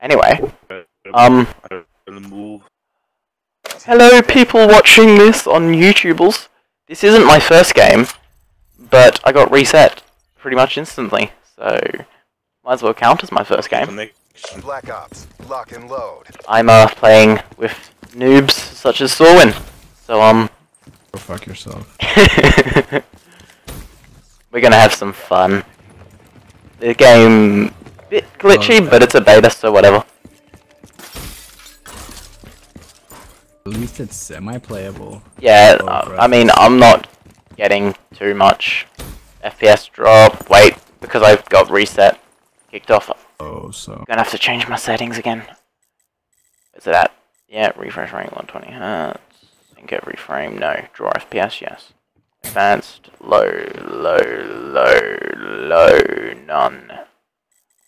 Anyway, um, hello people watching this on YouTubers. This isn't my first game, but I got reset pretty much instantly, so might as well count as my first game. Connection. Black Ops, lock and load. I'm uh playing with noobs such as Sorwin, so um, Go fuck yourself. we're gonna have some fun. The game bit glitchy, Okay. but it's a beta, so whatever. At least it's semi-playable. Yeah, Oh, uh. I mean, I'm not getting too much FPS drop. Wait, because I got reset, kicked off. Oh, so gonna have to change my settings again. Is it at? Yeah, refresh rate 120 hertz. Sync every frame. No. Draw FPS. Yes. Advanced. Low. Low. Low. Low. None.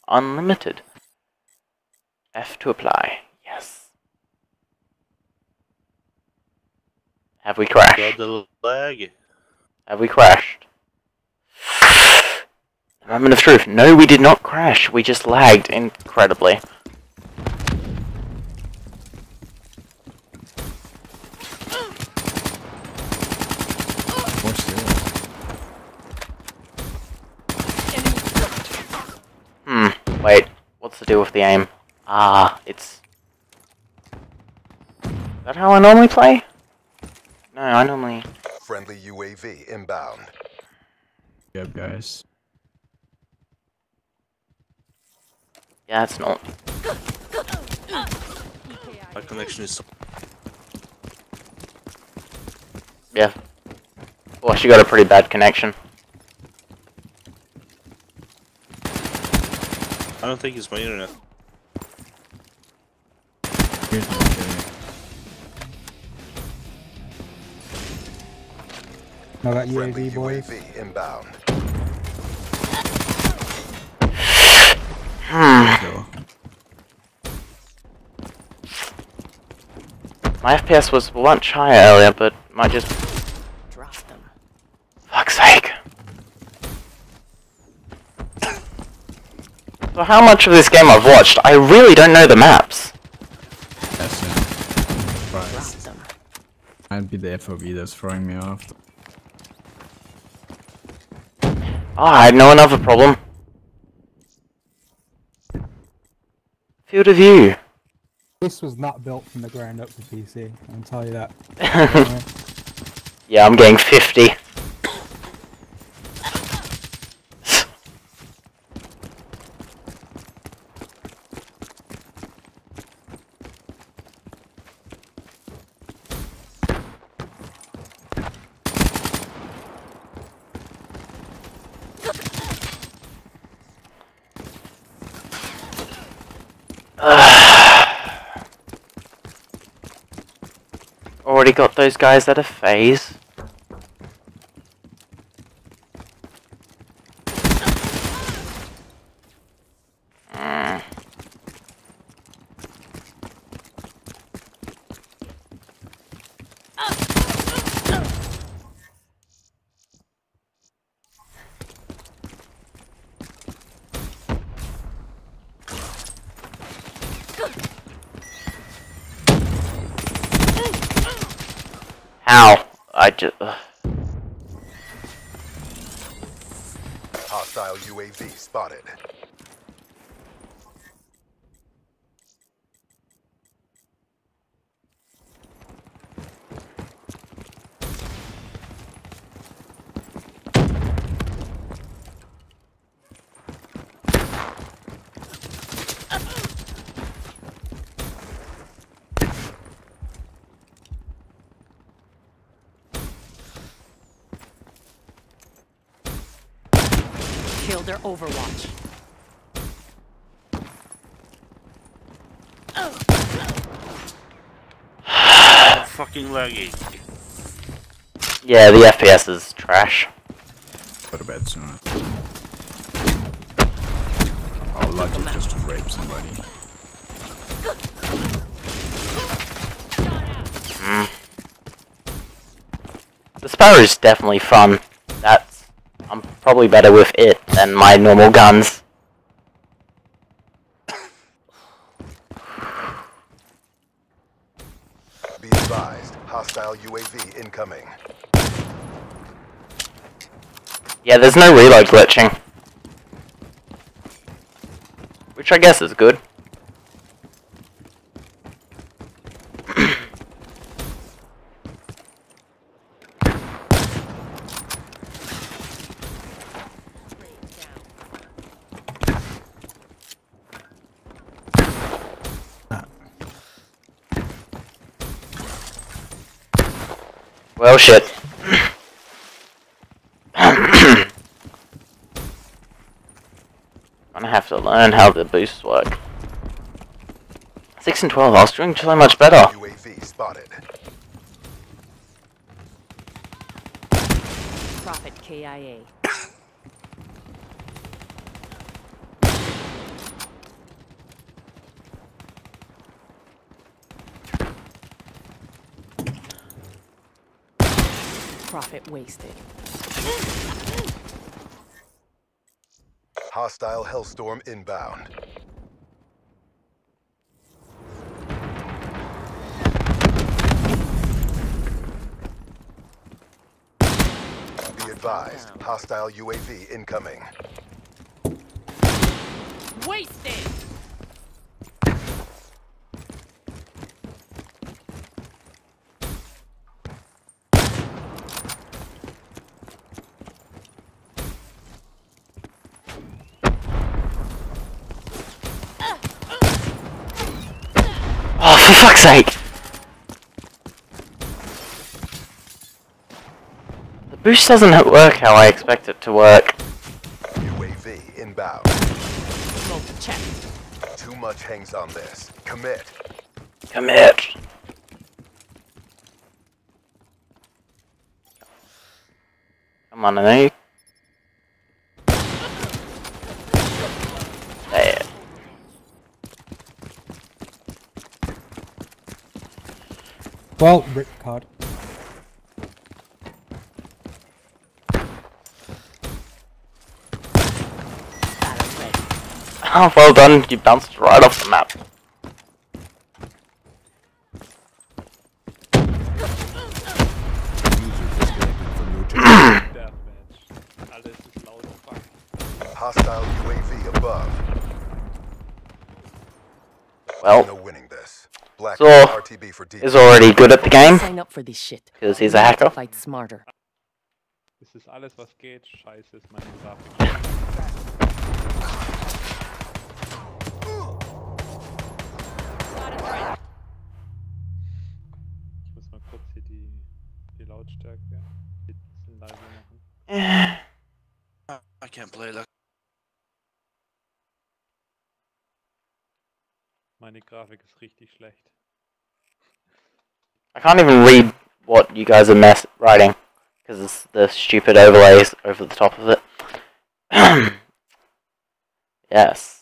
Unlimited. F to apply. Yes. Have we crashed? Got the lag. Have we crashed? Moment of truth. No, we did not crash. We just lagged incredibly. What's do with the aim? Ah, it's. Is that how I normally play? No, I normally. Friendly UAV inbound. Yep, guys. Yeah, it's not. My connection is. Yeah. Well, she got a pretty bad connection. Don't think it's my internet. Here's what I'm getting. I got UAV boys. UAV inbound. Hmm. My FPS was much higher earlier, but might just. Drop them. Fuck's sake. So how much of this game I've watched, I really don't know the maps. That's it. Drop Surprise. them. Might be the FOV that's throwing me off. Oh, I had no another problem. Field of view. This was not built from the ground up for PC. I'll tell you that. yeah, I'm getting 50. Already got those guys at a phase. How? I just. Hostile UAV spotted. Their Overwatch. Fucking laggy. Yeah, the FPS is trash. Go to bed soon. Oh, lucky just to rape somebody. Mm. The Sparrow is definitely fun probably better with it than my normal guns. Be advised, hostile UAV incoming. Yeah, there's no reload glitching. Which I guess is good. Well, shit. I'm Gonna have to learn how the boosts work. 6 and 12, I was doing so much better. UAV spotted. Prophet KIA. Prophet wasted. Hostile Hellstorm inbound. Be advised. Hostile UAV incoming. Wasted! For fuck's sake! The boost doesn't work how I expect it to work. UAV inbound. Check. Too much hangs on this. Commit. Commit! Come on, Annie. There. Well, rip card. Oh, well done. You bounced right off the map. Deathmatch. Alles ist laut und fuck. Hostile UAV above. Well, No winning this. Black So, RTB for deep. is already good at the game Sign up for this shit. because he's a hacker. Fight smarter. Es ist alles, was geht. Scheiße ist meine Grafik. Ich muss mal kurz hier die, die Lautstärke ein bisschen leiser machen. I can't play like Meine Grafik ist richtig schlecht. I can't even read what you guys are mess writing because it's the stupid overlays over the top of it. yes.